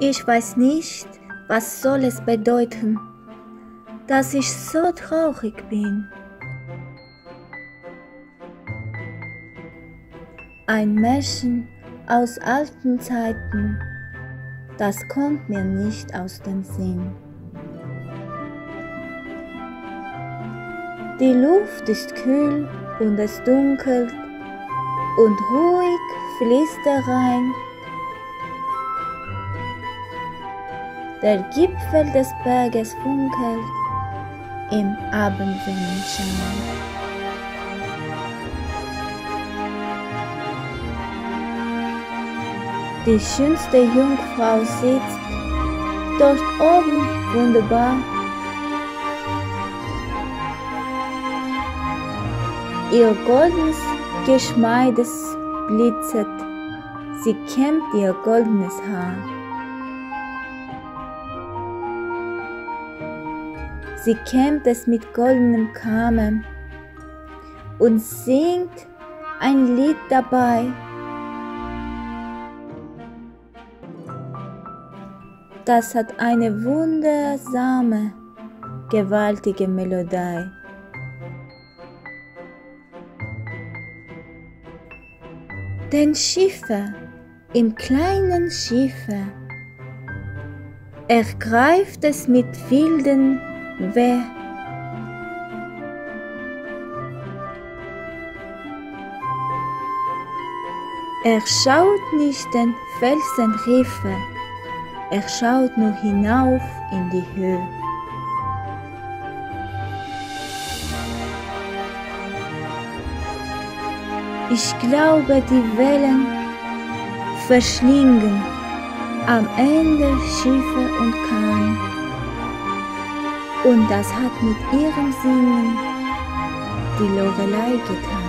Ich weiß nicht, was soll es bedeuten, dass ich so traurig bin. Ein Märchen aus alten Zeiten, das kommt mir nicht aus dem Sinn. Die Luft ist kühl und es dunkelt und ruhig fließt der Rhein. Der Gipfel des Berges funkelt im Abendsonnenschein. Die schönste Jungfrau sitzt dort oben wunderbar. Ihr goldenes Geschmeides blitzet, sie kämmt ihr goldenes Haar. Sie kämmt es mit goldenem Kamme und singt ein Lied dabei. Das hat eine wundersame, gewaltige Melodie. Den Schiffer im kleinen Schiffe ergreift es mit wilden Weh. Er schaut nicht den Felsenriffe, er schaut nur hinauf in die Höhe. Ich glaube, die Wellen verschlingen am Ende Schiffe und Kahn. Und das hat mit ihrem Singen die Lorelei getan.